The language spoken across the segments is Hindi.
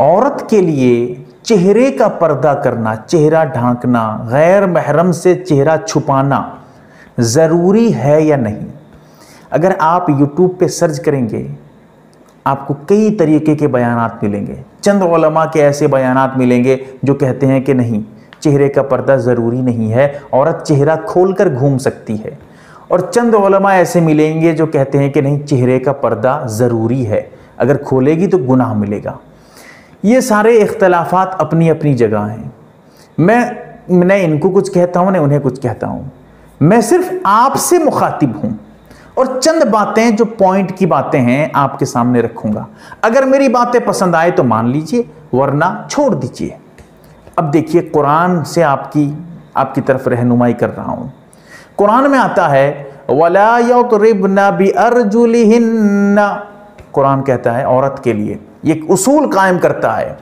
औरत के लिए चेहरे का पर्दा करना, चेहरा ढांकना, गैर महरम से चेहरा छुपाना ज़रूरी है या नहीं? अगर आप यूट्यूब पे सर्च करेंगे, आपको कई तरीके के बयानात मिलेंगे। चंद उलमा के ऐसे बयानात मिलेंगे जो कहते हैं कि नहीं, चेहरे का पर्दा ज़रूरी नहीं है, औरत चेहरा खोलकर घूम सकती है। और चंद उलमा ऐसे मिलेंगे जो कहते हैं कि नहीं, चेहरे का पर्दा ज़रूरी है। अगर खोलेगी तो गुनाह मिलेगा। ये सारे इख्तलाफात अपनी अपनी जगह हैं। मैं मैं इनको कुछ कहता हूँ न उन्हें कुछ कहता हूँ। मैं सिर्फ़ आपसे मुखातिब हूँ और चंद बातें जो पॉइंट की बातें हैं आपके सामने रखूँगा। अगर मेरी बातें पसंद आए तो मान लीजिए, वरना छोड़ दीजिए। अब देखिए, कुरान से आपकी आपकी तरफ़ रहनुमाई कर रहा हूँ। कुरान में आता है, वला कुरान कहता है औरत के लिए। ये उसूल कायम करता है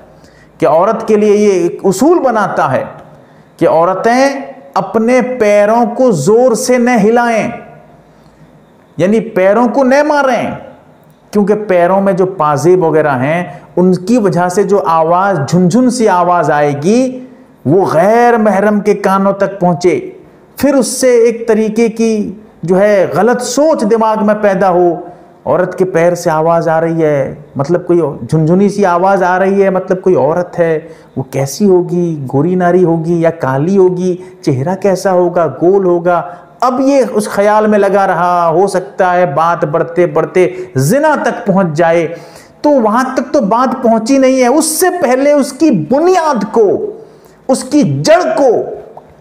कि औरत के लिए ये एक उसूल बनाता है कि औरतें अपने पैरों को ज़ोर से न हिलाएँ, यानी पैरों को न मारें, क्योंकि पैरों में जो पाजेब वगैरह हैं, उनकी वजह से जो आवाज़, झुनझुन सी आवाज़ आएगी, वो गैर महरम के कानों तक पहुँचे। फिर उससे एक तरीके की जो है गलत सोच दिमाग में पैदा हो औरत के पैर से आवाज़ आ रही है। मतलब कोई झुनझुनी सी आवाज़ आ रही है। मतलब कोई औरत है, वो कैसी होगी? गोरी नारी होगी या काली होगी? चेहरा कैसा होगा? गोल होगा? अब ये उस ख्याल में लगा रहा, हो सकता है बात बढ़ते बढ़ते जिना तक पहुँच जाए। तो वहाँ तक तो बात पहुँची नहीं है। उससे पहले उसकी बुनियाद को, उसकी जड़ को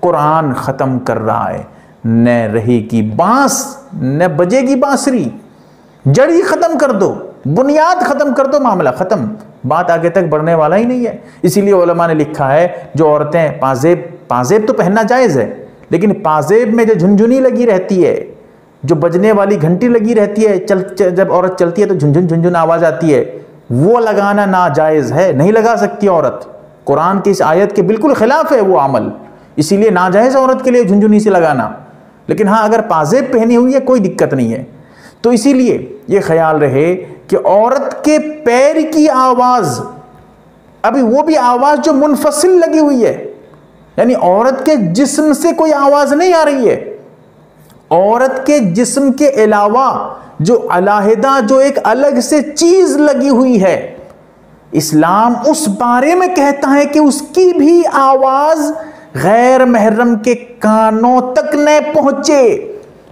कुरान खत्म कर रहा है। न रहेगी बाँस, न बजेगी बांसुरी। जड़ खत्म कर दो बुनियाद खत्म कर दो मामला खत्म। बात आगे तक बढ़ने वाला ही नहीं है। इसीलिए ने लिखा है जो औरतें पाजेब पाजेब तो पहनना जायज़ है लेकिन पाजेब में जो झुंझुनी लगी रहती है जो बजने वाली घंटी लगी रहती है चल, जब औरत चलती है तो झुंझुन झुंझुन आवाज़ आती है वो लगाना नाजायज़ है नहीं लगा सकती औरत। कुरान की इस आयत के बिल्कुल खिलाफ है वो अमल। इसीलिए नाजायज़ औरत के लिए झुंझुनी से लगाना। लेकिन हाँ अगर पाजेब पहनी हुई है कोई दिक्कत नहीं है। तो इसीलिए ये ख्याल रहे कि औरत के पैर की आवाज़, अभी वो भी आवाज़ जो मुनफसिल लगी हुई है, यानी औरत के जिस्म से कोई आवाज़ नहीं आ रही है। औरत के जिस्म के अलावा जो अलाहिदा, जो एक अलग से चीज़ लगी हुई है, इस्लाम उस बारे में कहता है कि उसकी भी आवाज़ गैर महरम के कानों तक न पहुँचे।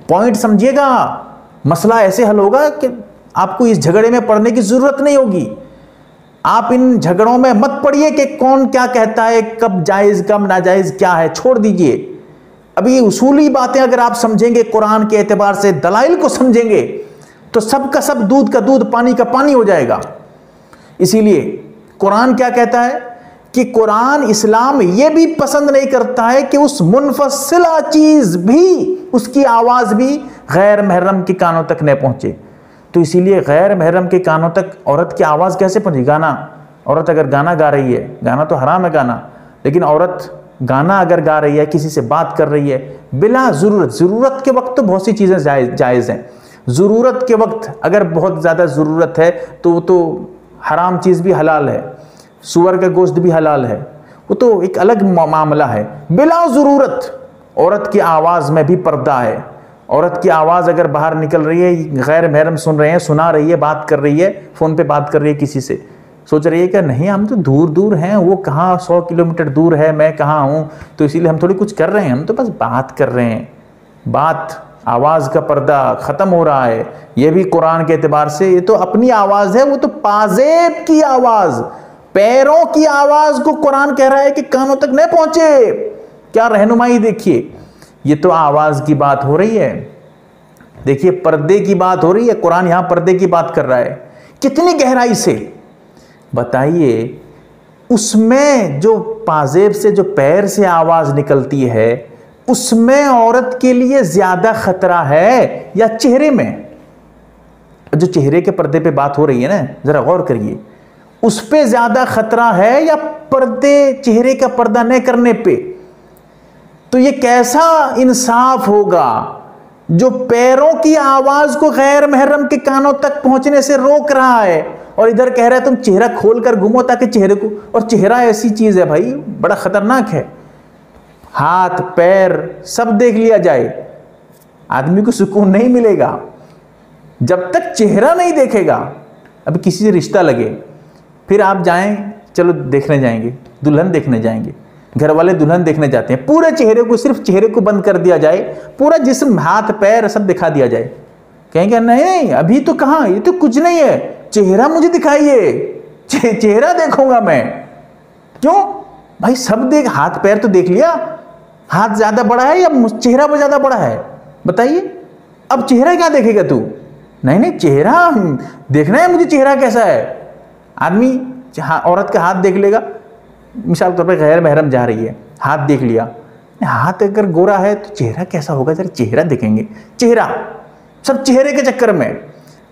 पॉइंट समझिएगा मसला ऐसे हल होगा कि आपको इस झगड़े में पड़ने की ज़रूरत नहीं होगी। आप इन झगड़ों में मत पड़िए कि कौन क्या कहता है, कब जायज़, कब नाजायज़, क्या है, छोड़ दीजिए। अभी उसूली बातें अगर आप समझेंगे, कुरान के एतबार से, दलाइल को समझेंगे तो सब का सब दूध का दूध, पानी का पानी हो जाएगा। इसीलिए कुरान क्या कहता है कि कुरान इस्लाम यह भी पसंद नहीं करता है कि उस मुनफसिला चीज़ भी, उसकी आवाज़ भी गैर महरम के कानों तक न पहुँचे। तो इसीलिए गैर महरम के कानों तक औरत की आवाज़ कैसे पहुँची? गाना। औरत अगर गाना गा रही है, गाना तो हराम है गाना, लेकिन औरत गाना अगर गा रही है, किसी से बात कर रही है, बिला ज़रूरत ज़रूरत के वक्त तो बहुत सी चीज़ें जायज़ जायज़ हैं। ज़रूरत के वक्त अगर बहुत ज़्यादा ज़रूरत है तो वो तो हराम चीज़ भी हलाल है, सुअर का गोश्त भी हलाल है, वो तो एक अलग मामला है। बिला ज़रूरत, औरत की आवाज़ में भी पर्दा है। औरत की आवाज़ अगर बाहर निकल रही है, गैर महरम सुन रहे हैं, सुना रही है, बात कर रही है, फ़ोन पे बात कर रही है किसी से, सोच रही है कि नहीं, हम तो दूर दूर हैं, वो कहाँ सौ किलोमीटर दूर है, मैं कहाँ हूँ तो इसीलिए हम थोड़ी कुछ कर रहे हैं, हम तो बस बात कर रहे हैं, बात, आवाज़ का पर्दा ख़त्म हो रहा है, ये भी कुरान के अतबार से, ये तो अपनी आवाज़ है, वो तो पाजेब की आवाज़, पैरों की आवाज़ को कुरान कह रहा है कि कानों तक नहीं पहुँचे, क्या रहनुमाई देखिए ये तो आवाज़ की बात हो रही है। देखिए, पर्दे की बात हो रही है। कुरान यहाँ पर्दे की बात कर रहा है। कितनी गहराई से? बताइए, उसमें जो पाजेब से, जो पैर से आवाज़ निकलती है, उसमें औरत के लिए ज़्यादा खतरा है या चेहरे में? जो चेहरे के पर्दे पे बात हो रही है ना, जरा गौर करिए। उस पर ज़्यादा खतरा है या पर्दे, चेहरे का पर्दा न करने पे? तो ये कैसा इंसाफ होगा जो पैरों की आवाज़ को गैर महरम के कानों तक पहुँचने से रोक रहा है? और इधर कह रहा है, तुम चेहरा खोल कर घूमो ताकि चेहरे को और चेहरा ऐसी चीज़ है भाई, बड़ा खतरनाक है। हाथ, पैर, सब देख लिया जाए, आदमी को सुकून नहीं मिलेगा। जब तक चेहरा नहीं देखेगा, अब किसी से रिश्ता लगे। फिर आप जाएँ, चलो देखने जाएँगे, दुल्हन देखने जाएँगे। घर वाले दुल्हन देखने जाते हैं। पूरे चेहरे को सिर्फ़ चेहरे को बंद कर दिया जाए पूरा जिस्म हाथ पैर सब दिखा दिया जाए। कहेंगे नहीं अभी तो कहाँ? ये तो कुछ नहीं है। चेहरा मुझे दिखाइए। चे, चेहरा देखूँगा मैं। क्यों? भाई सब देख हाथ पैर तो देख लिया। हाथ ज़्यादा बड़ा है या चेहरा वो ज़्यादा बड़ा है? बताइए। अब चेहरा क्या देखेगा तू? नहीं नहीं चेहरा देखना है मुझे चेहरा कैसा है? आदमी औरत का हाथ देख लेगा। मिसाल तौर पर गैर महरम जा रही है। हाथ देख लिया। हाथ अगर गोरा है तो चेहरा कैसा होगा? जरा चेहरा देखेंगे। चेहरा। सब चेहरे के चक्कर में।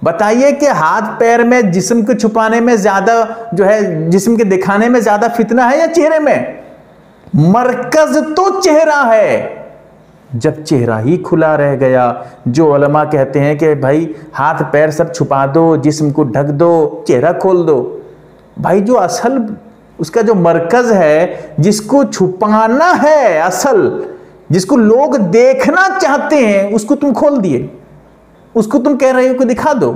बताइए कि हाथ पैर में जिस्म को छुपाने में ज़्यादा जो है, जिस्म के दिखाने में ज़्यादा फितना है या चेहरे में? मरकज तो चेहरा है। जब चेहरा ही खुला रह गया, जो अलमा कहते हैं कि भाई, हाथ पैर सब छुपा दो, जिस्म को ढक दो, चेहरा खोल दो। भाई, जो असल उसका जो मरकज है, जिसको छुपाना है असल, जिसको लोग देखना चाहते हैं, उसको तुम खोल दिए। उसको तुम कह रहे हो कि दिखा दो।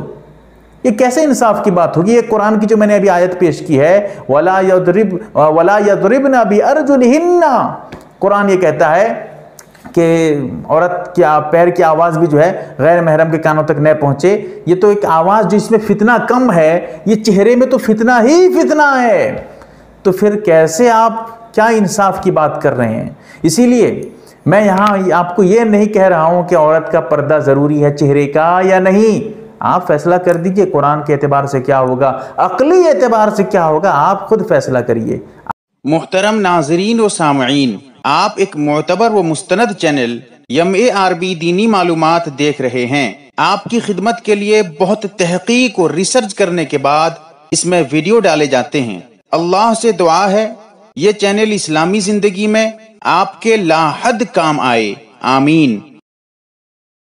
ये कैसे इंसाफ की बात होगी? ये कुरान की जो मैंने अभी आयत पेश की है, वला यदरिब वला यदरिब ना भी अर्जुन हिन्ना कुरान ये कहता है कि औरत की पैर की आवाज़ भी जो है गैर महरम के कानों तक न पहुँचे। ये तो एक आवाज़ जो इसमें फितना कम है, ये चेहरे में तो फितना ही फितना है। तो फिर कैसे आप क्या इंसाफ की बात कर रहे हैं? इसीलिए मैं यहाँ आपको ये नहीं कह रहा हूँ कि औरत का पर्दा ज़रूरी है चेहरे का या नहीं। आप फैसला कर दीजिए, कुरान के एतबार से क्या होगा, अकली एतबार से क्या होगा, आप खुद फैसला करिए। मोहतरम नाजरीन व सामीन आप एक मोतबर व मुस्तनद channel M A R B दीनी मालूम देख रहे हैं। आपकी खिदमत के लिए बहुत तहकीक और रिसर्च करने के बाद इसमें वीडियो डाले जाते हैं। अल्लाह से दुआ है ये चैनल इस्लामी ज़िंदगी में आपके लाहद काम आए। आमीन।